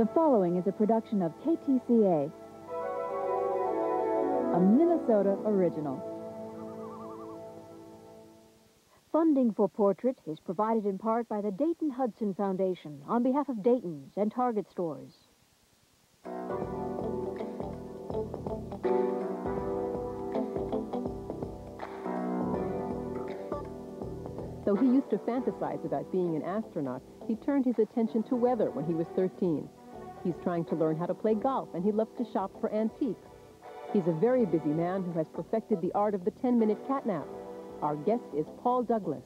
The following is a production of KTCA, a Minnesota original. Funding for Portrait is provided in part by the Dayton Hudson Foundation on behalf of Dayton's and Target stores. Though he used to fantasize about being an astronaut, he turned his attention to weather when he was 13. He's trying to learn how to play golf, and he loves to shop for antiques. He's a very busy man who has perfected the art of the 10-minute catnap. Our guest is Paul Douglas.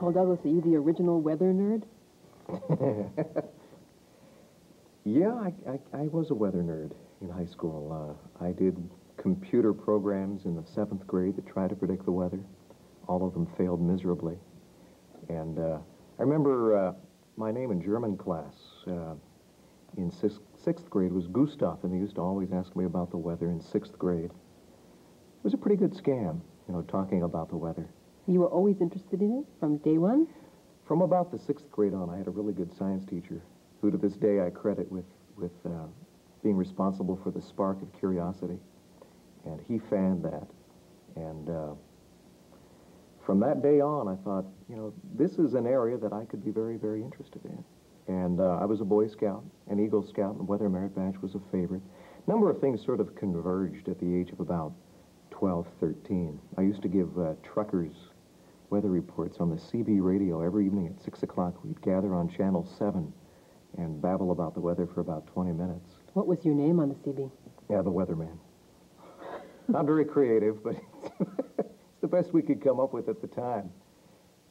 Paul Douglas, are you the original weather nerd? yeah, I, I, I, was a weather nerd in high school. Uh, I did computer programs in the seventh grade that try to predict the weather. All of them failed miserably. And uh, I remember uh, my name in German class uh, in sixth, sixth grade was Gustav, and they used to always ask me about the weather in sixth grade. It was a pretty good scam, you know, talking about the weather. You were always interested in it from day one? From about the sixth grade on, I had a really good science teacher who to this day I credit with, with uh, being responsible for the spark of curiosity. And he fanned that. And uh, from that day on, I thought, you know, this is an area that I could be very, very interested in. And uh, I was a Boy Scout, an Eagle Scout, and Weather Merit Badge was a favorite. A number of things sort of converged at the age of about 12, 13. I used to give uh, truckers weather reports on the CB radio every evening at 6 o'clock. We'd gather on Channel 7 and babble about the weather for about 20 minutes. What was your name on the CB? Yeah, the weatherman. Not very creative, but it's the best we could come up with at the time.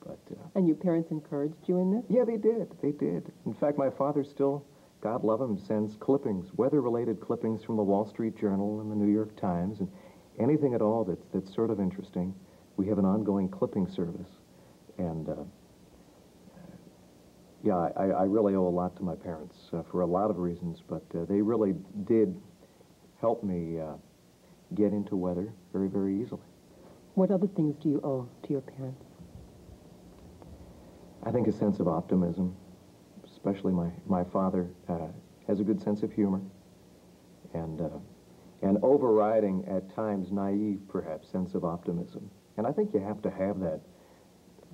But, uh, and your parents encouraged you in this? Yeah, they did. They did. In fact, my father still, God love him, sends clippings, weather-related clippings from the Wall Street Journal and the New York Times, and anything at all that's, that's sort of interesting. We have an ongoing clipping service. And, uh, yeah, I, I, really owe a lot to my parents uh, for a lot of reasons, but uh, they really did help me uh, get into weather very, very easily. What other things do you owe to your parents? I think a sense of optimism, especially my, my father uh, has a good sense of humor and uh, an overriding, at times naive perhaps, sense of optimism. And I think you have to have that,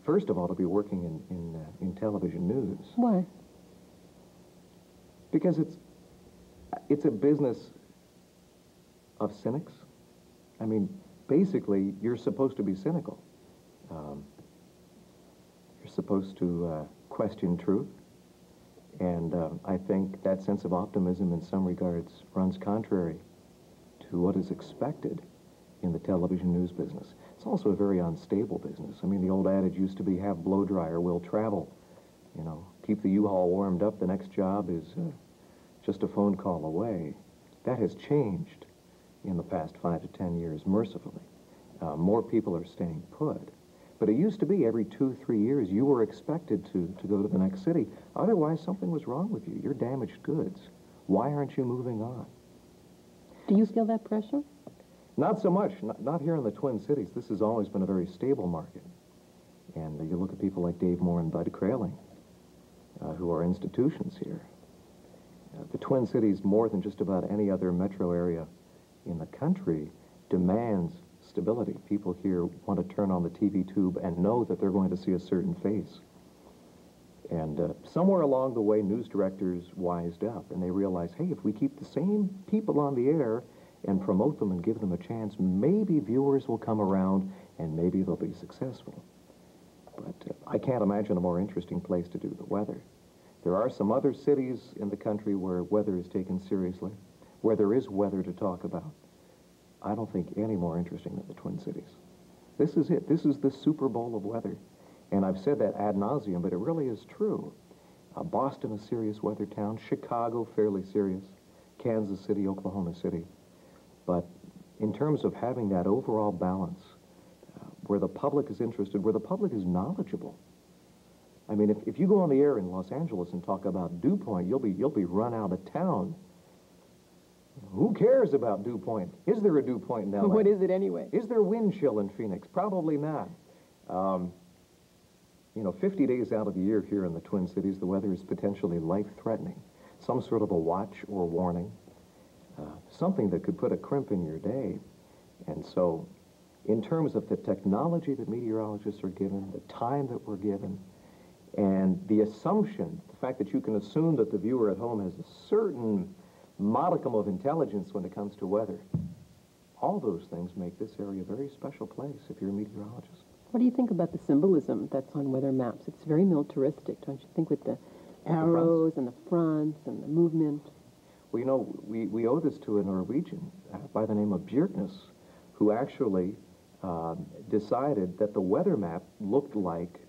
first of all, to be working in, in, uh, in television news. Why? Because it's, it's a business of cynics. I mean, basically, you're supposed to be cynical. Um, supposed to uh, question truth. And uh, I think that sense of optimism in some regards runs contrary to what is expected in the television news business. It's also a very unstable business. I mean, the old adage used to be, have blow dryer, will travel. You know, keep the U-Haul warmed up, the next job is uh, just a phone call away. That has changed in the past five to ten years, mercifully. Uh, more people are staying put. But it used to be every two, three years you were expected to, to go to the next city. Otherwise, something was wrong with you. You're damaged goods. Why aren't you moving on? Do you feel that pressure? Not so much. Not, not here in the Twin Cities. This has always been a very stable market. And you look at people like Dave Moore and Bud Kraehling, uh, who are institutions here. Uh, the Twin Cities, more than just about any other metro area in the country, demands stability. People here want to turn on the TV tube and know that they're going to see a certain face. And uh, somewhere along the way, news directors wised up, and they realized, hey, if we keep the same people on the air and promote them and give them a chance, maybe viewers will come around and maybe they'll be successful. But uh, I can't imagine a more interesting place to do the weather. There are some other cities in the country where weather is taken seriously, where there is weather to talk about. I don't think any more interesting than the Twin Cities. This is it. This is the Super Bowl of weather. And I've said that ad nauseum, but it really is true. Uh, Boston, a serious weather town. Chicago, fairly serious. Kansas City, Oklahoma City. But in terms of having that overall balance, uh, where the public is interested, where the public is knowledgeable. I mean, if, if you go on the air in Los Angeles and talk about dew point, you'll be, you'll be run out of town who cares about dew point? Is there a dew point in LA? What is it anyway? Is there wind chill in Phoenix? Probably not. Um, you know, 50 days out of the year here in the Twin Cities, the weather is potentially life-threatening. some sort of a watch or warning, uh, something that could put a crimp in your day. And so, in terms of the technology that meteorologists are given, the time that we're given, and the assumption, the fact that you can assume that the viewer at home has a certain modicum of intelligence when it comes to weather, all those things make this area a very special place if you're a meteorologist. What do you think about the symbolism that's on weather maps? It's very militaristic, don't you think, with the arrows and the fronts and the movement? Well, you know, we, we owe this to a Norwegian uh, by the name of Bjerknes, who actually um, decided that the weather map looked like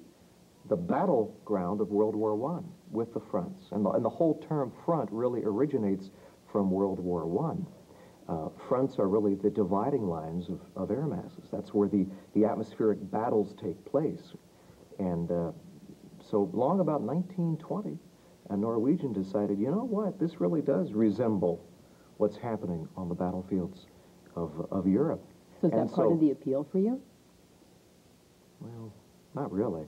the battleground of World War I with the fronts. And the, and the whole term front really originates from World War I. Uh, fronts are really the dividing lines of, of air masses. That's where the, the atmospheric battles take place. And uh, so long about 1920, a Norwegian decided, you know what, this really does resemble what's happening on the battlefields of, of Europe. So is And that part so- of the appeal for you? Well, not really.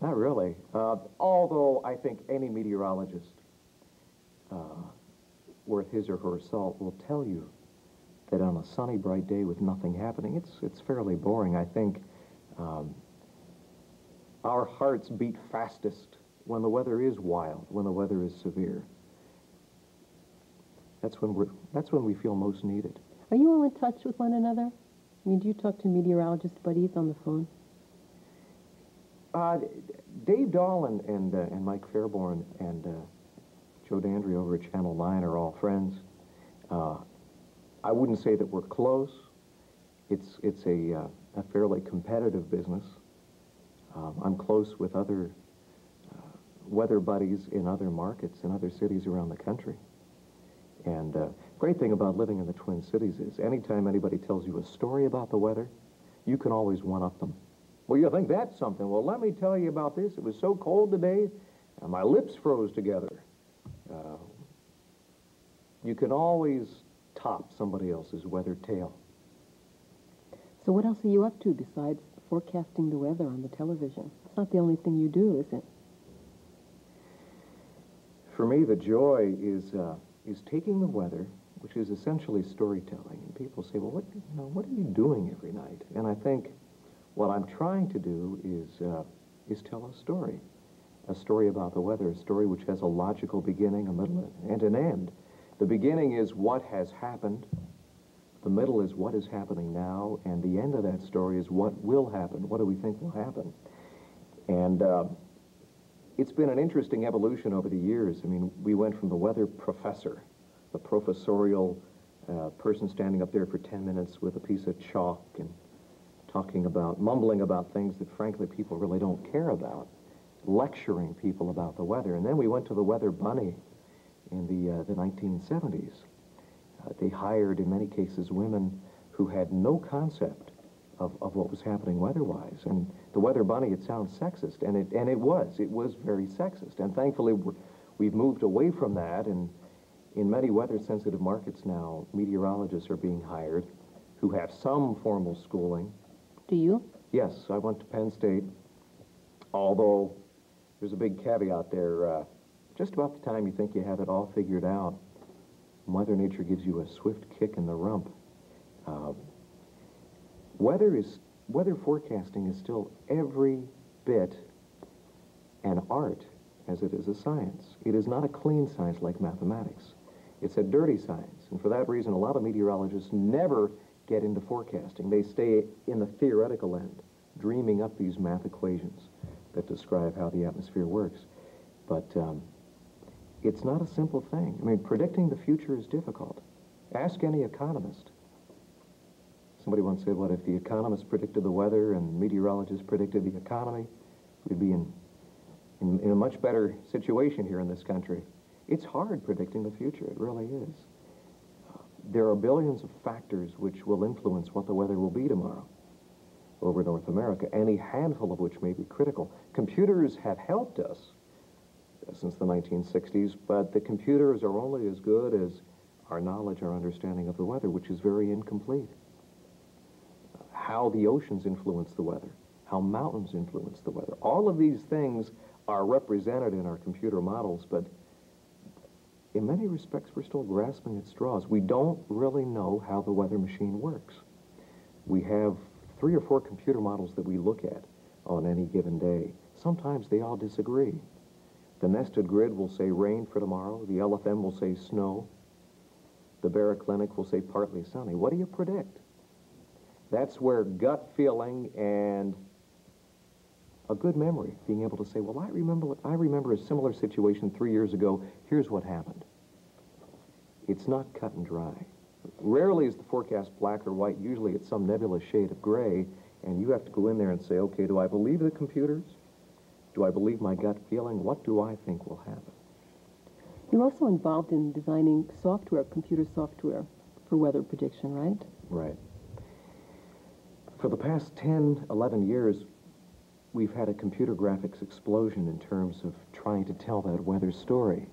Not really. Uh, although I think any meteorologist uh, worth his or her salt will tell you that on a sunny, bright day with nothing happening, it's, it's fairly boring. I think um, our hearts beat fastest when the weather is wild, when the weather is severe. That's when, we're, that's when we feel most needed. Are you all in touch with one another? I mean, do you talk to meteorologist buddies on the phone? Uh, Dave Dahl and, and, uh, and Mike Fairbourne and uh, Joe Dandry over at Channel 9 are all friends. Uh, I wouldn't say that we're close. It's, it's a, uh, a fairly competitive business. Um, I'm close with other uh, weather buddies in other markets in other cities around the country. And uh, great thing about living in the Twin Cities is anytime anybody tells you a story about the weather, you can always one-up them. Well, you think that's something. Well, let me tell you about this. It was so cold today, and my lips froze together. You can always top somebody else's weather tale. So what else are you up to besides forecasting the weather on the television? It's not the only thing you do, is it? For me, the joy is uh, is taking the weather, which is essentially storytelling. And people say, "Well, what you know, what are you doing every night?" And I think what I'm trying to do is uh, is tell a story, a story about the weather, a story which has a logical beginning, a middle, and an end. The beginning is what has happened. The middle is what is happening now, and the end of that story is what will happen. What do we think will happen? And uh, it's been an interesting evolution over the years. I mean, we went from the weather professor, the professorial uh, person standing up there for 10 minutes with a piece of chalk and talking about, mumbling about things that frankly people really don't care about, lecturing people about the weather. And then we went to the weather bunny in the, uh, the 1970s. Uh, they hired, in many cases, women who had no concept of, of what was happening weather-wise. And the weather bunny, it sounds sexist, and it, and it was. It was very sexist. And thankfully, we've moved away from that, and in many weather-sensitive markets now, meteorologists are being hired who have some formal schooling. Do you? Yes, I went to Penn State, although there's a big caveat there. Uh, just about the time you think you have it all figured out, Mother Nature gives you a swift kick in the rump. Uh, weather is weather forecasting is still every bit an art as it is a science. It is not a clean science like mathematics. It's a dirty science, and for that reason, a lot of meteorologists never get into forecasting. They stay in the theoretical end, dreaming up these math equations that describe how the atmosphere works. But um, it's not a simple thing. I mean, predicting the future is difficult. Ask any economist. Somebody once said, what if the economists predicted the weather and meteorologists predicted the economy? We'd be in, in, in a much better situation here in this country. It's hard predicting the future. It really is. There are billions of factors which will influence what the weather will be tomorrow over North America, any handful of which may be critical. Computers have helped us since the 1960s, but the computers are only as good as our knowledge, our understanding of the weather, which is very incomplete. How the oceans influence the weather, how mountains influence the weather. All of these things are represented in our computer models, but in many respects, we're still grasping at straws. We don't really know how the weather machine works. We have three or four computer models that we look at on any given day. Sometimes they all disagree. The nested grid will say rain for tomorrow. The LFM will say snow. The Baroclinic will say partly sunny. What do you predict? That's where gut feeling and a good memory, being able to say, well, I remember, I remember a similar situation three years ago. Here's what happened. It's not cut and dry. Rarely is the forecast black or white. Usually it's some nebulous shade of gray, and you have to go in there and say, okay, do I believe the computers? Do I believe my gut feeling? What do I think will happen? You're also involved in designing software, computer software, for weather prediction, right? Right. For the past 10, 11 years, we've had a computer graphics explosion in terms of trying to tell that weather story.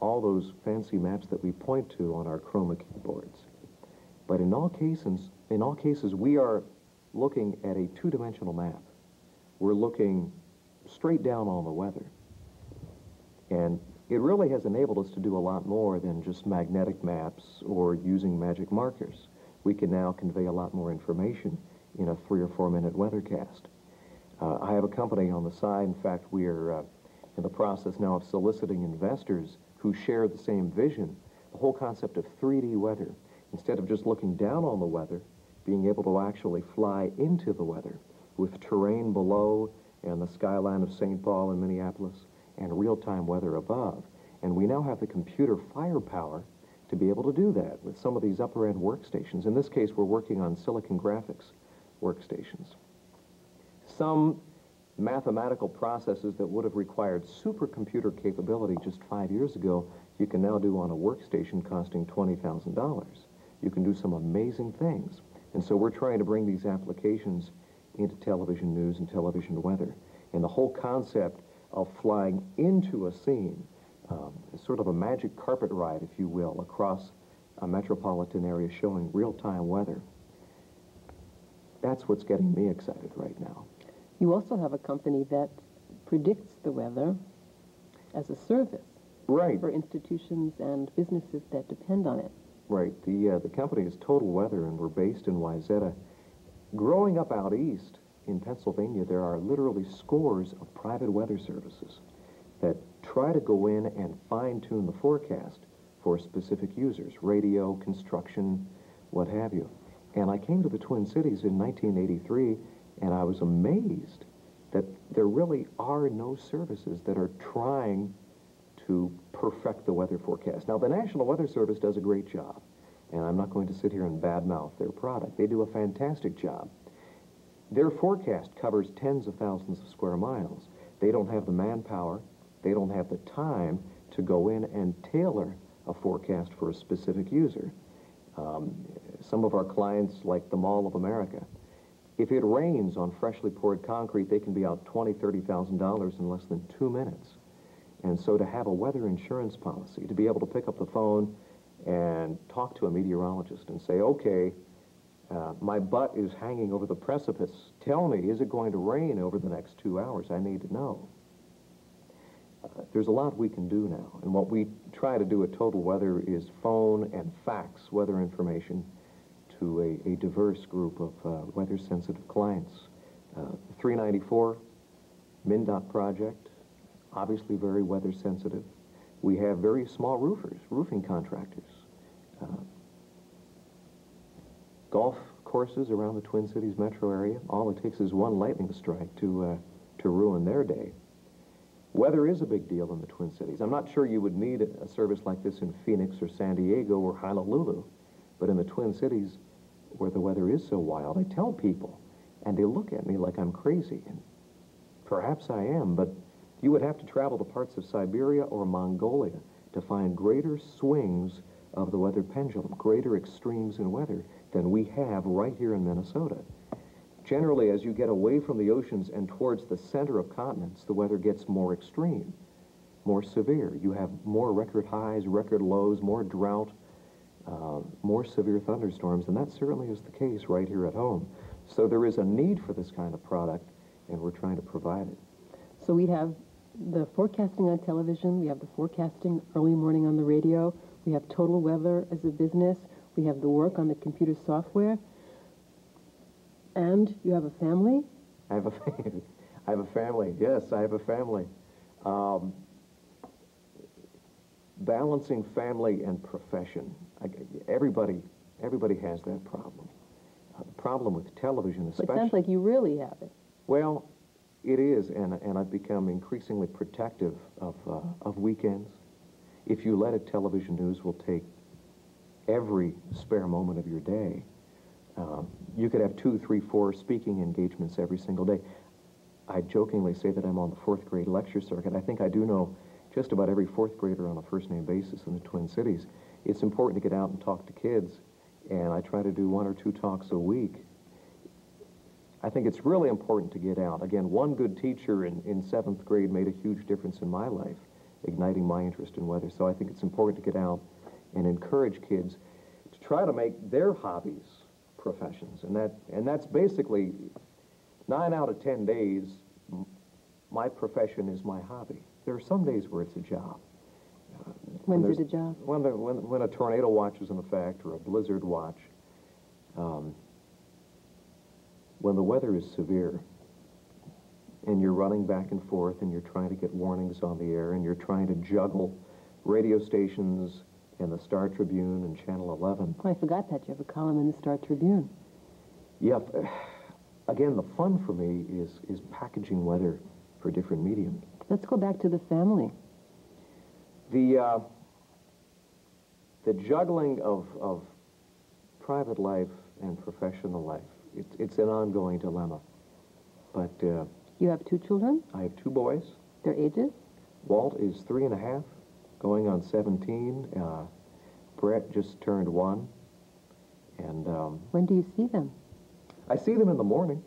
All those fancy maps that we point to on our chroma keyboards. But in all cases, in all cases, we are looking at a two-dimensional map. We're looking straight down on the weather. And it really has enabled us to do a lot more than just magnetic maps or using magic markers. We can now convey a lot more information in a three or four minute weathercast. Uh, I have a company on the side. In fact, we are uh, in the process now of soliciting investors who share the same vision. The whole concept of 3D weather. Instead of just looking down on the weather, being able to actually fly into the weather with terrain below and the skyline of St. Paul and Minneapolis and real-time weather above. And we now have the computer firepower to be able to do that with some of these upper-end workstations. In this case, we're working on Silicon Graphics workstations. Some mathematical processes that would have required supercomputer capability just five years ago, you can now do on a workstation costing $20,000. You can do some amazing things. And so we're trying to bring these applications into television news and television weather. And the whole concept of flying into a scene, um, sort of a magic carpet ride, if you will, across a metropolitan area showing real-time weather. That's what's getting me excited right now. You also have a company that predicts the weather as a service right. for institutions and businesses that depend on it. Right. The, uh, the company is Total Weather, and we're based in Wayzata. Growing up out east in Pennsylvania, there are literally scores of private weather services that try to go in and fine-tune the forecast for specific users, radio, construction, what have you. And I came to the Twin Cities in 1983, and I was amazed that there really are no services that are trying to perfect the weather forecast. Now, the National Weather Service does a great job and I'm not going to sit here and badmouth their product. They do a fantastic job. Their forecast covers tens of thousands of square miles. They don't have the manpower, they don't have the time to go in and tailor a forecast for a specific user. Um, some of our clients, like the Mall of America, if it rains on freshly poured concrete, they can be out $20,000, $30,000 in less than two minutes. And so to have a weather insurance policy, to be able to pick up the phone and talk to a meteorologist and say, okay, uh, my butt is hanging over the precipice. Tell me, is it going to rain over the next two hours? I need to know. Uh, there's a lot we can do now. And what we try to do at Total Weather is phone and fax weather information to a, a diverse group of uh, weather-sensitive clients. Uh, 394 MnDOT project, obviously very weather-sensitive. We have very small roofers, roofing contractors. Uh, golf courses around the Twin Cities metro area. All it takes is one lightning strike to, uh, to ruin their day. Weather is a big deal in the Twin Cities. I'm not sure you would need a service like this in Phoenix or San Diego or Honolulu, but in the Twin Cities, where the weather is so wild, I tell people, and they look at me like I'm crazy, and perhaps I am, but you would have to travel to parts of Siberia or Mongolia to find greater swings of the weather pendulum, greater extremes in weather than we have right here in Minnesota. Generally, as you get away from the oceans and towards the center of continents, the weather gets more extreme, more severe. You have more record highs, record lows, more drought, uh, more severe thunderstorms, and that certainly is the case right here at home. So there is a need for this kind of product, and we're trying to provide it. So we have the forecasting on television, we have the forecasting early morning on the radio, we have total weather as a business, we have the work on the computer software, and you have a family? I have a family. I have a family. Yes, I have a family. Um, balancing family and profession. I, everybody, everybody has that problem. Uh, the problem with television, especially. It sounds like you really have it. Well, it is, and, and I've become increasingly protective of, uh, of weekends. If you let it, television news will take every spare moment of your day. Um, you could have two, three, four speaking engagements every single day. I jokingly say that I'm on the fourth grade lecture circuit. I think I do know just about every fourth grader on a first name basis in the Twin Cities. It's important to get out and talk to kids, and I try to do one or two talks a week. I think it's really important to get out. Again, one good teacher in, in seventh grade made a huge difference in my life, igniting my interest in weather. So I think it's important to get out and encourage kids to try to make their hobbies professions. And, that, and that's basically nine out of ten days, my profession is my hobby. There are some days where it's a job. Uh, When's it a job? When, the, when, when a tornado watch is in effect or a blizzard watch. Um, when the weather is severe and you're running back and forth and you're trying to get warnings on the air and you're trying to juggle radio stations and the Star Tribune and Channel 11. Oh, I forgot that. You have a column in the Star Tribune. Yep. Again, the fun for me is, is packaging weather for different mediums. Let's go back to the family. The, uh, the juggling of, of private life and professional life it, it's an ongoing dilemma. But uh, you have two children? I have two boys. Their ages? Walt is three and a half, going on 17. Uh, Brett just turned one. And um, when do you see them? I see them in the morning.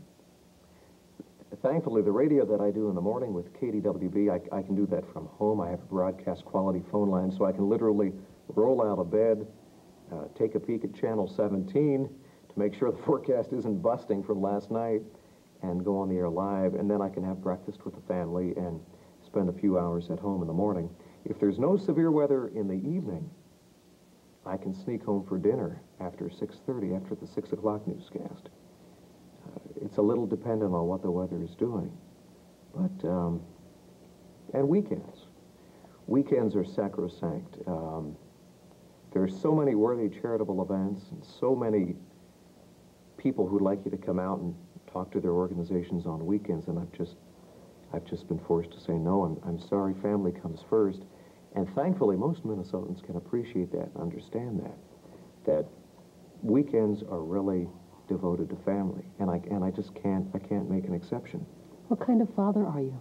Thankfully, the radio that I do in the morning with KDWB, I, I can do that from home. I have a broadcast quality phone line, so I can literally roll out of bed, uh, take a peek at channel 17, to make sure the forecast isn't busting from last night and go on the air live, and then I can have breakfast with the family and spend a few hours at home in the morning. If there's no severe weather in the evening, I can sneak home for dinner after 6.30, after the 6 o'clock newscast. Uh, it's a little dependent on what the weather is doing. But, um, and weekends. Weekends are sacrosanct. Um, there's so many worthy charitable events and so many people who'd like you to come out and talk to their organizations on weekends, and I've just, I've just been forced to say no. I'm, I'm sorry, family comes first. And thankfully, most Minnesotans can appreciate that and understand that, that weekends are really devoted to family, and I, and I just can't, I can't make an exception. What kind of father are you?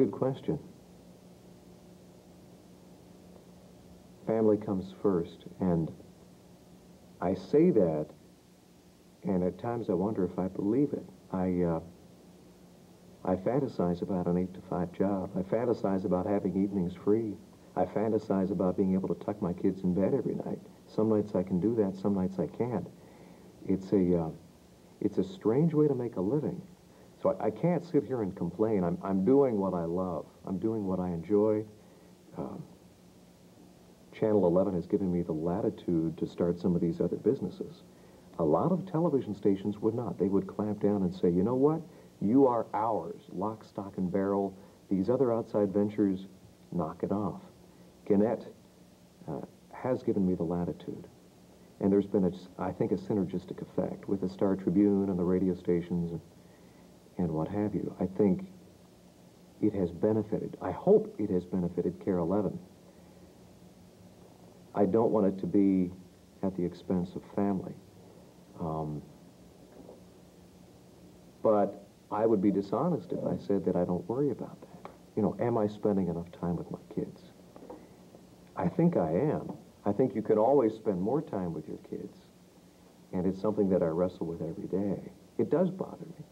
Good question. Family comes first, and I say that, and at times I wonder if I believe it. I, uh, I fantasize about an 8 to 5 job. I fantasize about having evenings free. I fantasize about being able to tuck my kids in bed every night. Some nights I can do that, some nights I can't. It's a, uh, it's a strange way to make a living. So I, I, can't sit here and complain. I'm, I'm doing what I love. I'm doing what I enjoy. Um, Channel 11 has given me the latitude to start some of these other businesses. A lot of television stations would not. They would clamp down and say, you know what? You are ours, lock, stock, and barrel. These other outside ventures, knock it off. Gannett uh, has given me the latitude. And there's been, a, I think, a synergistic effect with the Star Tribune and the radio stations. And, what have you. I think it has benefited. I hope it has benefited KARE 11. I don't want it to be at the expense of family. Um, but I would be dishonest if I said that I don't worry about that. You know, am I spending enough time with my kids? I think I am. I think you can always spend more time with your kids. And it's something that I wrestle with every day. It does bother me.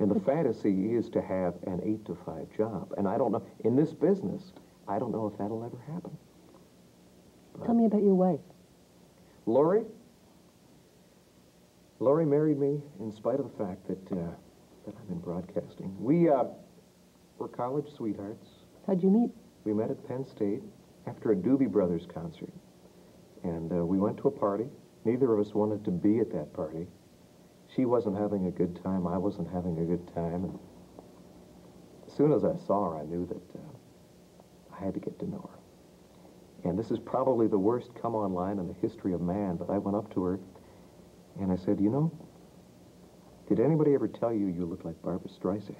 And the fantasy is to have an 8 to 5 job. And I don't know, in this business, I don't know if that'll ever happen. Tell me about your wife. Lori? Lori married me in spite of the fact that, uh, that I'm in broadcasting. We uh, were college sweethearts. How'd you meet? We met at Penn State after a Doobie Brothers concert. And uh, we went to a party. Neither of us wanted to be at that party. She wasn't having a good time. I wasn't having a good time. And as soon as I saw her, I knew that uh, I had to get to know her. And this is probably the worst come on line in the history of man, but I went up to her and I said, You know, did anybody ever tell you you look like Barbra Streisand?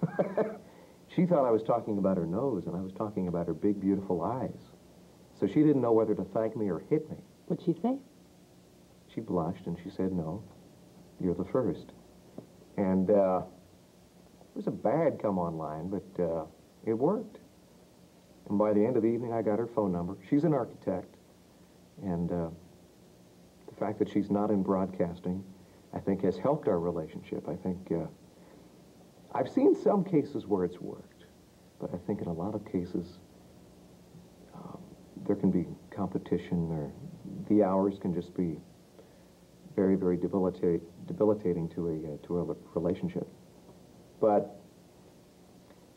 she thought I was talking about her nose, and I was talking about her big, beautiful eyes. So she didn't know whether to thank me or hit me. What'd she say? She blushed and she said, No, you're the first. And uh, it was a bad come on line, but uh, it worked. And by the end of the evening, I got her phone number. She's an architect. And uh, the fact that she's not in broadcasting, I think, has helped our relationship. I think uh, I've seen some cases where it's worked, but I think in a lot of cases, um, there can be competition or the hours can just be very, very debilitate, debilitating to a, uh, to a relationship. But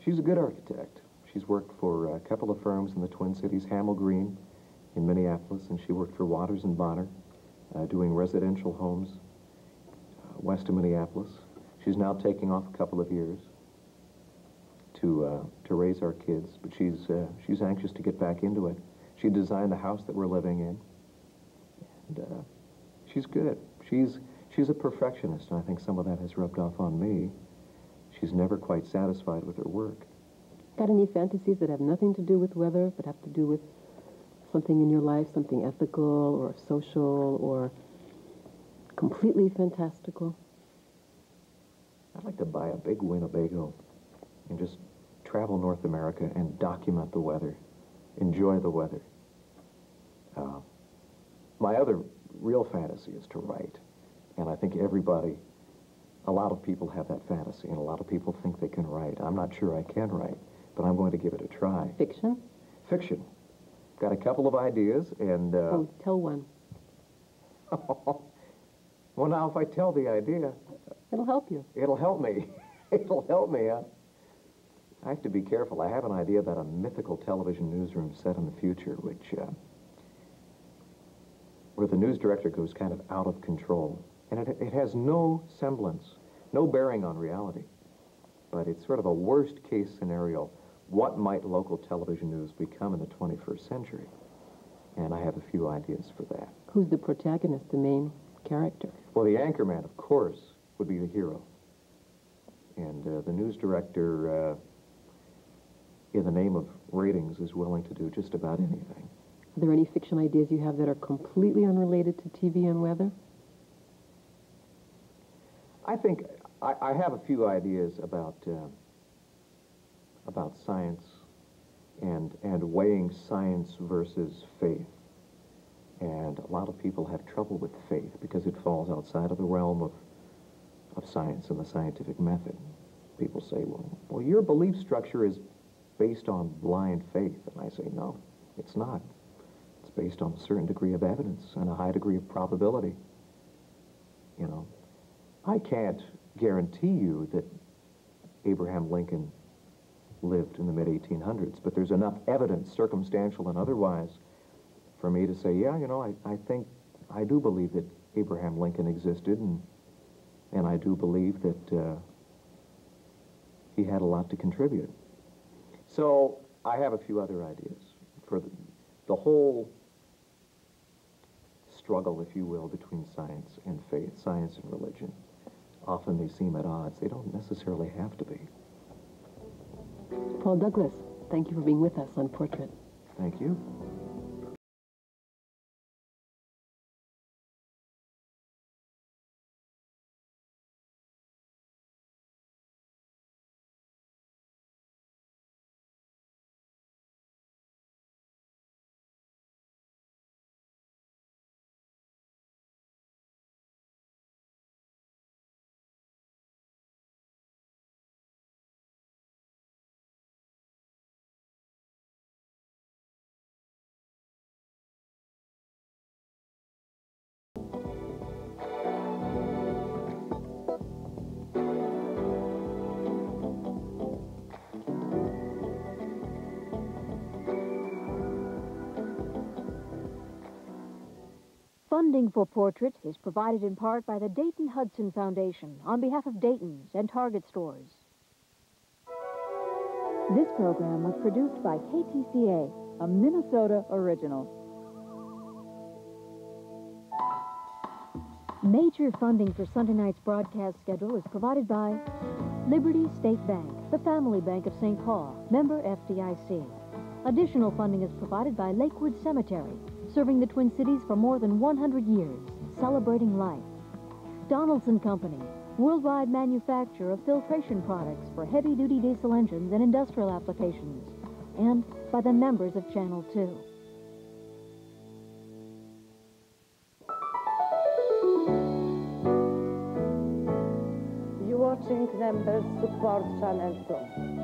she's a good architect. She's worked for a couple of firms in the Twin Cities, Hammel Green in Minneapolis, and she worked for Waters and Bonner, uh, doing residential homes uh, west of Minneapolis. She's now taking off a couple of years to uh, to raise our kids, but she's uh, she's anxious to get back into it. She designed the house that we're living in, and uh, she's good. She's she's a perfectionist, and I think some of that has rubbed off on me. She's never quite satisfied with her work. Got any fantasies that have nothing to do with weather, but have to do with something in your life, something ethical or social or completely fantastical? I'd like to buy a big Winnebago and just travel North America and document the weather, enjoy the weather. Uh, my other real fantasy is to write, and I think everybody, a lot of people have that fantasy, and a lot of people think they can write. I'm not sure I can write but I'm going to give it a try. Fiction? Fiction. Got a couple of ideas, and... Uh, oh, tell one. well, now, if I tell the idea... It'll help you. It'll help me. it'll help me, huh? I have to be careful. I have an idea about a mythical television newsroom set in the future, which... Uh, where the news director goes kind of out of control. And it, it has no semblance, no bearing on reality. But it's sort of a worst-case scenario what might local television news become in the 21st century? And I have a few ideas for that. Who's the protagonist, the main character? Well, the anchorman, of course, would be the hero. And uh, the news director, uh, in the name of ratings, is willing to do just about anything. Are there any fiction ideas you have that are completely unrelated to TV and weather? I think I, I have a few ideas about... Uh, about science and, and weighing science versus faith. And a lot of people have trouble with faith because it falls outside of the realm of, of science and the scientific method. People say, well, well, your belief structure is based on blind faith. And I say, no, it's not. It's based on a certain degree of evidence and a high degree of probability. You know, I can't guarantee you that Abraham Lincoln lived in the mid-1800s, but there's enough evidence, circumstantial and otherwise, for me to say, yeah, you know, I, I think, I do believe that Abraham Lincoln existed, and, and I do believe that uh, he had a lot to contribute. So I have a few other ideas for the, the whole struggle, if you will, between science and faith, science and religion. Often they seem at odds. They don't necessarily have to be. Paul Douglas, thank you for being with us on Portrait. Thank you. Funding for Portrait is provided in part by the Dayton Hudson Foundation on behalf of Dayton's and Target stores. This program was produced by KTCA, a Minnesota original. Major funding for Sunday night's broadcast schedule is provided by Liberty State Bank, the family bank of St. Paul, member FDIC. Additional funding is provided by Lakewood Cemetery, serving the Twin Cities for more than 100 years, celebrating life. Donaldson Company, worldwide manufacturer of filtration products for heavy-duty diesel engines and industrial applications, and by the members of Channel 2. You're watching members support Channel 2.